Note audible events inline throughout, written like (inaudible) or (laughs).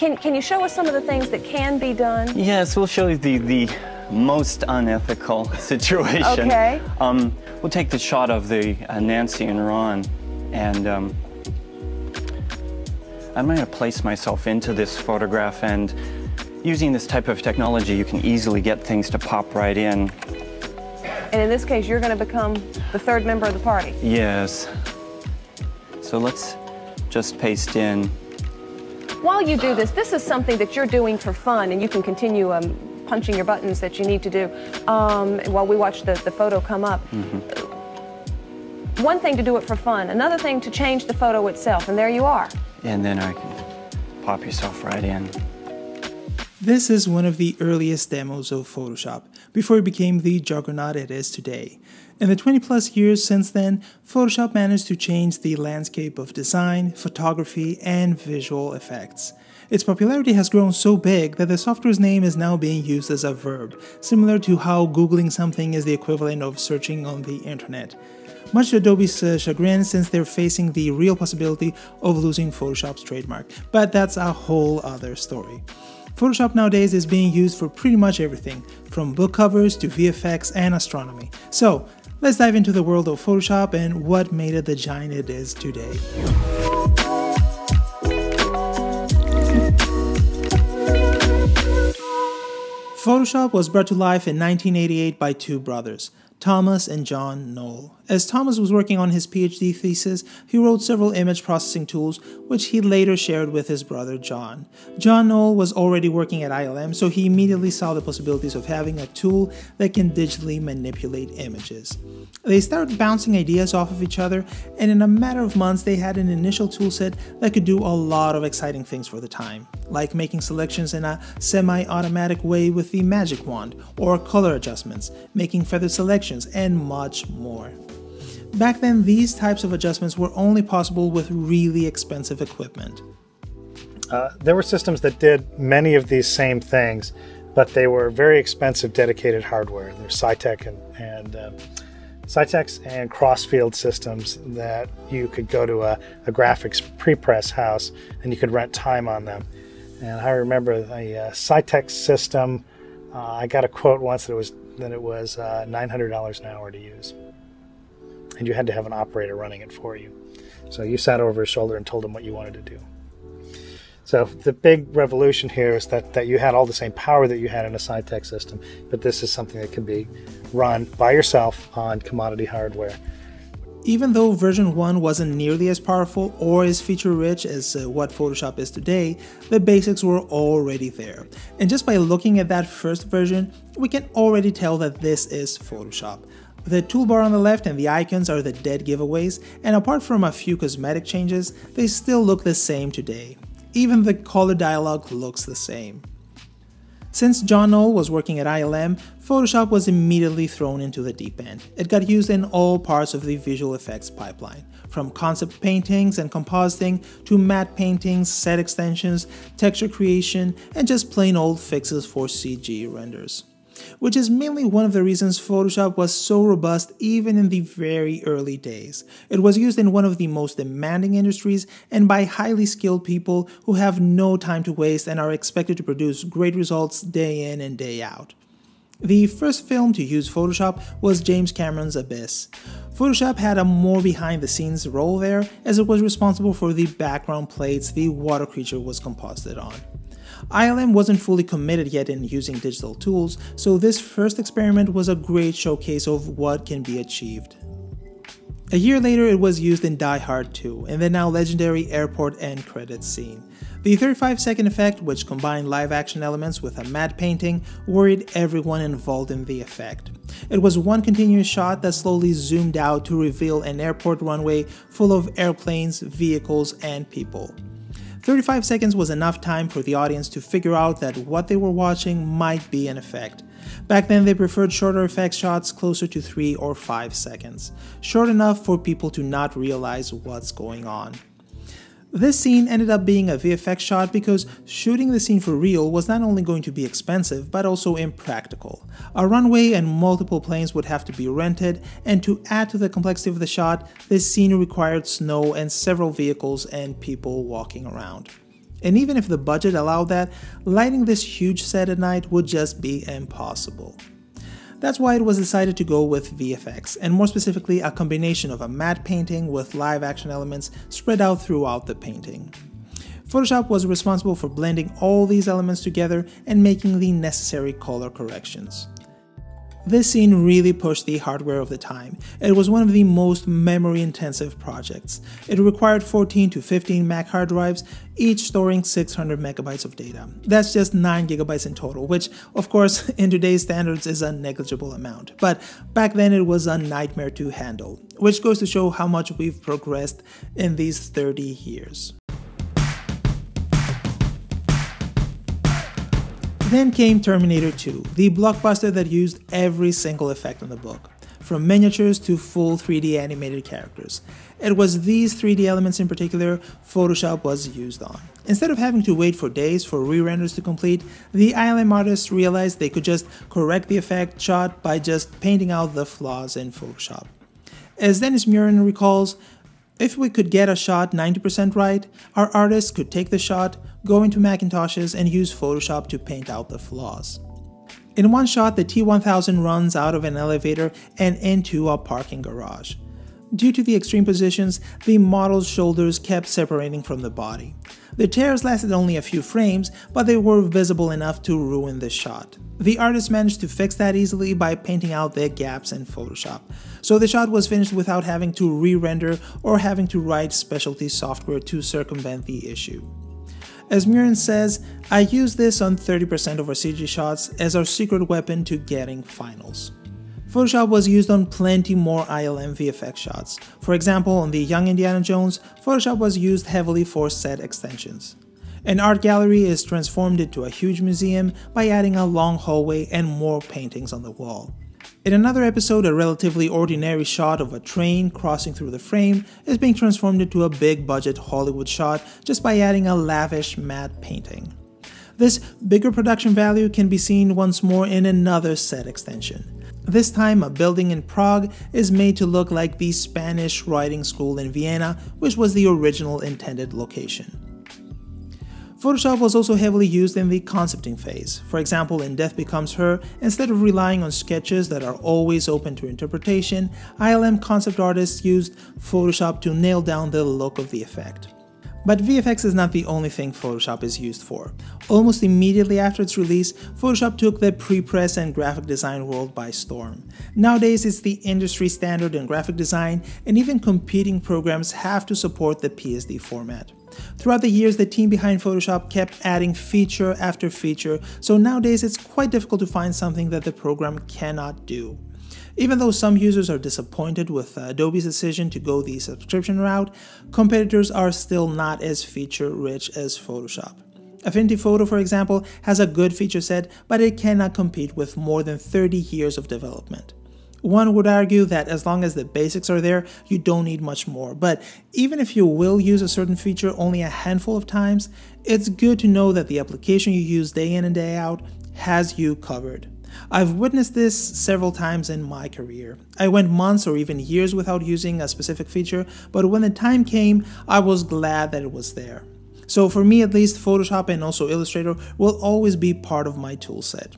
Can, can you show us some of the things that can be done? Yes, we'll show you the, the most unethical (laughs) situation. Okay. Um, we'll take the shot of the uh, Nancy and Ron, and um, I'm going to place myself into this photograph, and using this type of technology, you can easily get things to pop right in. And in this case, you're going to become the third member of the party. Yes. So let's just paste in. While you do this, this is something that you're doing for fun, and you can continue um, punching your buttons that you need to do um, while we watch the, the photo come up. One thing to do it for fun, another thing to change the photo itself, and there you are. And then I can pop yourself right in. This is one of the earliest demos of Photoshop, before it became the juggernaut it is today. In the 20 plus years since then, Photoshop managed to change the landscape of design, photography, and visual effects. Its popularity has grown so big that the software's name is now being used as a verb, similar to how Googling something is the equivalent of searching on the internet. Much to Adobe's uh, chagrin since they're facing the real possibility of losing Photoshop's trademark, but that's a whole other story. Photoshop nowadays is being used for pretty much everything, from book covers to VFX and astronomy. So, let's dive into the world of Photoshop and what made it the giant it is today. Photoshop was brought to life in 1988 by two brothers, Thomas and John Knoll. As Thomas was working on his PhD thesis, he wrote several image processing tools, which he later shared with his brother John. John Knoll was already working at ILM, so he immediately saw the possibilities of having a tool that can digitally manipulate images. They started bouncing ideas off of each other, and in a matter of months, they had an initial toolset that could do a lot of exciting things for the time, like making selections in a semi automatic way with the magic wand, or color adjustments, making feathered selections, and much more. Back then, these types of adjustments were only possible with really expensive equipment. Uh, there were systems that did many of these same things, but they were very expensive dedicated hardware. There's Scitex and, and Scitex and Crosfield systems that you could go to a, a graphics pre-press house and you could rent time on them. And I remember the uh, system. Uh, I got a quote once that it was that it was uh, $900 an hour to use, and you had to have an operator running it for you. So you sat over his shoulder and told him what you wanted to do. So the big revolution here is that, that you had all the same power that you had in a Scitex system, but this is something that can be run by yourself on commodity hardware. Even though version 1 wasn't nearly as powerful or as feature rich as uh, what Photoshop is today, the basics were already there. And just by looking at that first version, we can already tell that this is Photoshop. The toolbar on the left and the icons are the dead giveaways, and apart from a few cosmetic changes, they still look the same today. Even the color dialog looks the same. Since John Knoll was working at ILM, Photoshop was immediately thrown into the deep end. It got used in all parts of the visual effects pipeline, from concept paintings and compositing to matte paintings, set extensions, texture creation, and just plain old fixes for CG renders. Which is mainly one of the reasons Photoshop was so robust even in the very early days. It was used in one of the most demanding industries and by highly skilled people who have no time to waste and are expected to produce great results day in and day out. The first film to use Photoshop was James Cameron's Abyss. Photoshop had a more behind the scenes role there as it was responsible for the background plates the water creature was composited on. ILM wasn't fully committed yet in using digital tools, so this first experiment was a great showcase of what can be achieved. A year later, it was used in Die Hard 2, in the now legendary airport end credits scene. The 35 second effect, which combined live action elements with a matte painting, worried everyone involved in the effect. It was one continuous shot that slowly zoomed out to reveal an airport runway full of airplanes, vehicles, and people. 35 seconds was enough time for the audience to figure out that what they were watching might be an effect. Back then, they preferred shorter effect shots closer to 3 or 5 seconds, short enough for people to not realize what's going on. This scene ended up being a VFX shot because shooting the scene for real was not only going to be expensive but also impractical. A runway and multiple planes would have to be rented, and to add to the complexity of the shot, this scene required snow and several vehicles and people walking around. And even if the budget allowed that, lighting this huge set at night would just be impossible. That's why it was decided to go with VFX, and more specifically, a combination of a matte painting with live action elements spread out throughout the painting. Photoshop was responsible for blending all these elements together and making the necessary color corrections. This scene really pushed the hardware of the time. It was one of the most memory intensive projects. It required 14 to 15 Mac hard drives, each storing 600 megabytes of data. That's just 9 gigabytes in total, which, of course, (laughs) in today's standards is a negligible amount. But back then it was a nightmare to handle, which goes to show how much we've progressed in these 30 years. Then came Terminator 2, the blockbuster that used every single effect in the book, from miniatures to full 3D animated characters. It was these 3D elements in particular Photoshop was used on. Instead of having to wait for days for re-renders to complete, the ILM artists realized they could just correct the effect shot by just painting out the flaws in Photoshop. As Dennis Muren recalls, if we could get a shot 90% right, our artists could take the shot, go into Macintoshes, and use Photoshop to paint out the flaws. In one shot, the T1000 runs out of an elevator and into a parking garage. Due to the extreme positions, the model's shoulders kept separating from the body. The tears lasted only a few frames, but they were visible enough to ruin the shot. The artist managed to fix that easily by painting out the gaps in Photoshop, so the shot was finished without having to re-render or having to write specialty software to circumvent the issue. As Muren says, I use this on 30% of our CG shots as our secret weapon to getting finals. Photoshop was used on plenty more ILM VFX shots. For example, on the Young Indiana Jones, Photoshop was used heavily for set extensions. An art gallery is transformed into a huge museum by adding a long hallway and more paintings on the wall. In another episode, a relatively ordinary shot of a train crossing through the frame is being transformed into a big budget Hollywood shot just by adding a lavish matte painting. This bigger production value can be seen once more in another set extension. This time, a building in Prague is made to look like the Spanish Riding School in Vienna, which was the original intended location. Photoshop was also heavily used in the concepting phase. For example, in Death Becomes Her, instead of relying on sketches that are always open to interpretation, ILM concept artists used Photoshop to nail down the look of the effect. But VFX is not the only thing Photoshop is used for. Almost immediately after its release, Photoshop took the pre-press and graphic design world by storm. Nowadays, it's the industry standard in graphic design, and even competing programs have to support the PSD format. Throughout the years, the team behind Photoshop kept adding feature after feature, so nowadays it's quite difficult to find something that the program cannot do. Even though some users are disappointed with uh, Adobe's decision to go the subscription route, competitors are still not as feature rich as Photoshop. Affinity Photo, for example, has a good feature set, but it cannot compete with more than 30 years of development. One would argue that as long as the basics are there, you don't need much more, but even if you will use a certain feature only a handful of times, it's good to know that the application you use day in and day out has you covered. I've witnessed this several times in my career. I went months or even years without using a specific feature, but when the time came, I was glad that it was there. So for me at least, Photoshop and also Illustrator will always be part of my toolset.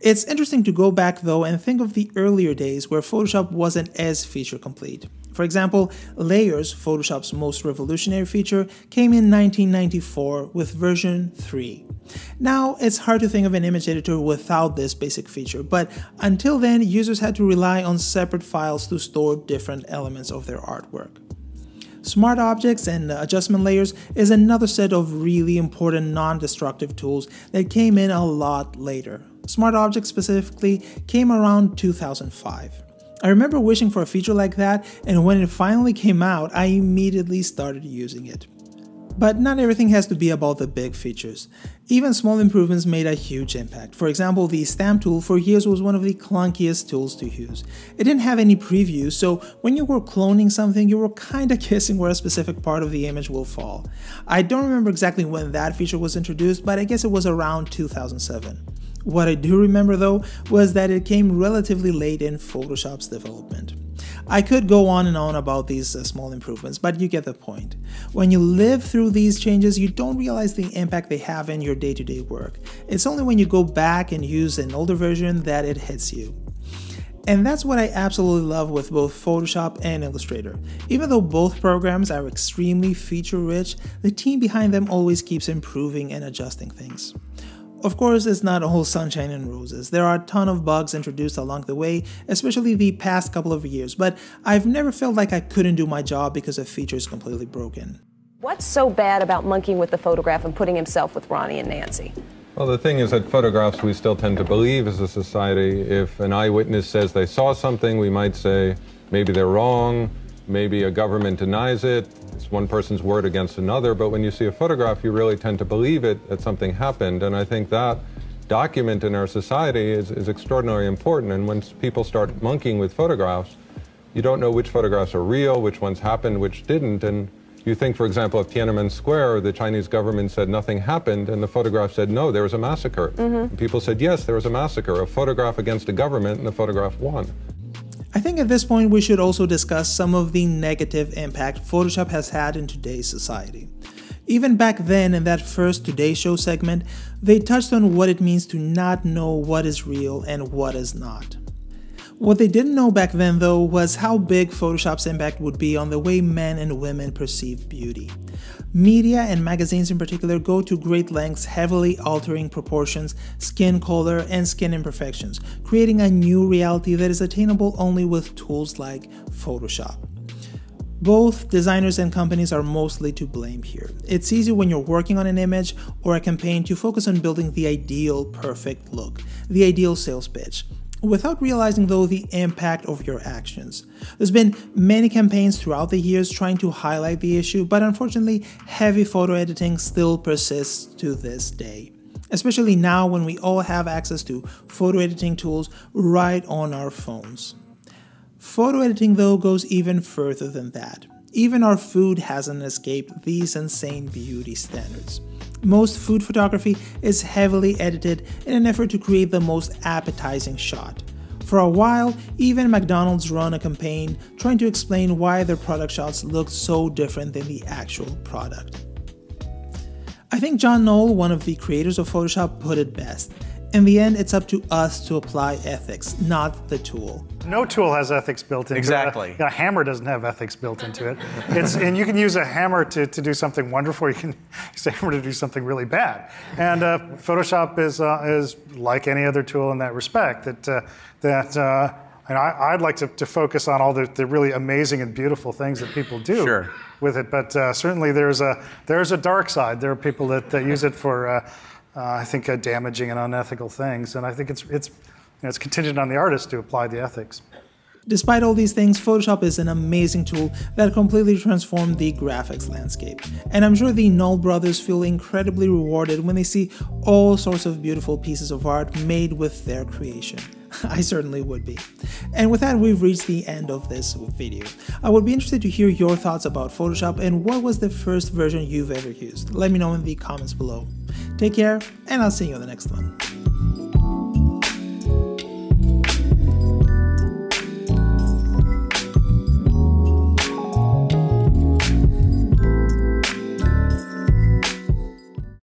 It's interesting to go back though and think of the earlier days where Photoshop wasn't as feature complete. For example, Layers, Photoshop's most revolutionary feature, came in 1994 with version 3. Now, it's hard to think of an image editor without this basic feature, but until then, users had to rely on separate files to store different elements of their artwork. Smart Objects and Adjustment Layers is another set of really important non-destructive tools that came in a lot later. Smart Objects specifically came around 2005. I remember wishing for a feature like that, and when it finally came out, I immediately started using it. But not everything has to be about the big features. Even small improvements made a huge impact. For example, the stamp tool for years was one of the clunkiest tools to use. It didn't have any preview, so when you were cloning something, you were kinda (laughs) guessing where a specific part of the image will fall. I don't remember exactly when that feature was introduced, but I guess it was around 2007. What I do remember though was that it came relatively late in Photoshop's development. I could go on and on about these uh, small improvements, but you get the point. When you live through these changes, you don't realize the impact they have in your day to day work. It's only when you go back and use an older version that it hits you. And that's what I absolutely love with both Photoshop and Illustrator. Even though both programs are extremely feature rich, the team behind them always keeps improving and adjusting things. Of course, it's not all sunshine and roses. There are a ton of bugs introduced along the way, especially the past couple of years, but I've never felt like I couldn't do my job because a feature is completely broken. What's so bad about monkeying with the photograph and putting himself with Ronnie and Nancy? Well, the thing is that photographs we still tend to believe as a society. If an eyewitness says they saw something, we might say maybe they're wrong, maybe a government denies it. It's one person's word against another. But when you see a photograph, you really tend to believe it that something happened. And I think that document in our society is, is extraordinarily important. And when people start monkeying with photographs, you don't know which photographs are real, which ones happened, which didn't. And you think, for example, of Tiananmen Square, the Chinese government said nothing happened, and the photograph said, no, there was a massacre. Mm-hmm. People said, yes, there was a massacre, a photograph against a government, and the photograph won. I think at this point we should also discuss some of the negative impact Photoshop has had in today's society. Even back then, in that first Today Show segment, they touched on what it means to not know what is real and what is not. What they didn't know back then, though, was how big Photoshop's impact would be on the way men and women perceive beauty. Media and magazines in particular go to great lengths heavily altering proportions, skin color, and skin imperfections, creating a new reality that is attainable only with tools like Photoshop. Both designers and companies are mostly to blame here. It's easy when you're working on an image or a campaign to focus on building the ideal perfect look, the ideal sales pitch without realizing though the impact of your actions. There's been many campaigns throughout the years trying to highlight the issue, but unfortunately, heavy photo editing still persists to this day. Especially now when we all have access to photo editing tools right on our phones. Photo editing though goes even further than that. Even our food hasn't escaped these insane beauty standards. Most food photography is heavily edited in an effort to create the most appetizing shot. For a while, even McDonald's ran a campaign trying to explain why their product shots looked so different than the actual product. I think John Knoll, one of the creators of Photoshop, put it best. In the end, it's up to us to apply ethics, not the tool. No tool has ethics built into exactly. it. Exactly. A, hammer doesn't have ethics built into it. It's, and you can use a hammer to, to do something wonderful. You can (laughs) use a hammer to do something really bad. And uh, Photoshop is, uh, is like any other tool in that respect. That, uh, that uh, and I, would like to, to, focus on all the, the, really amazing and beautiful things that people do sure. with it. But uh, certainly there's a, there's a dark side. There are people that, that use it for uh, uh, I think, uh, damaging and unethical things. And I think it's, it's, you know, it's contingent on the artist to apply the ethics. Despite all these things, Photoshop is an amazing tool that completely transformed the graphics landscape. And I'm sure the Knoll brothers feel incredibly rewarded when they see all sorts of beautiful pieces of art made with their creation. (laughs) I certainly would be. And with that, we've reached the end of this video. I would be interested to hear your thoughts about Photoshop and what was the first version you've ever used. Let me know in the comments below. Take care, and I'll see you on the next one.